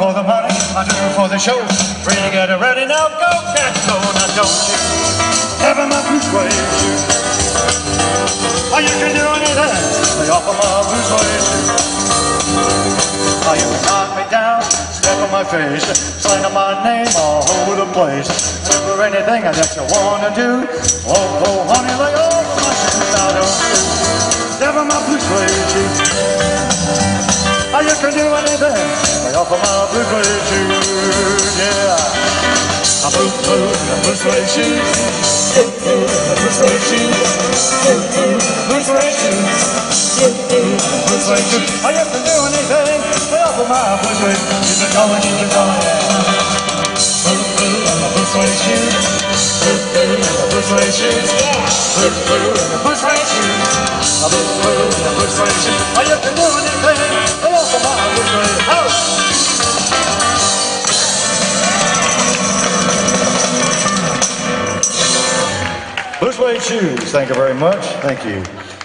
For the money, a two for the show. To get it ready, now go, get go. Now don't you ever my blue suede shoes. Oh, you can do anything, lay off of my blue suede shoes. Oh, you can knock me down, step on my face, up my name all over the place. For anything that you wanna do, oh, oh, honey, lay off of my shoes. Now don't you ever my blue suede shoes. Oh, you can do anything, off of my blue suede shoes, yeah. A blue, blue, blue suede shoes. Blue, blue, suede shoes. Blue, blue, suede shoes. Oh, do anything, my blue suede shoes. Keep it going, keep it going, yeah. Blue, blue, suede shoes. Blue, blue, a blue suede shoes. Blue, a blue suede shoes. Oh, do anything, my blue suede. Shoes. Thank you very much. Thank you.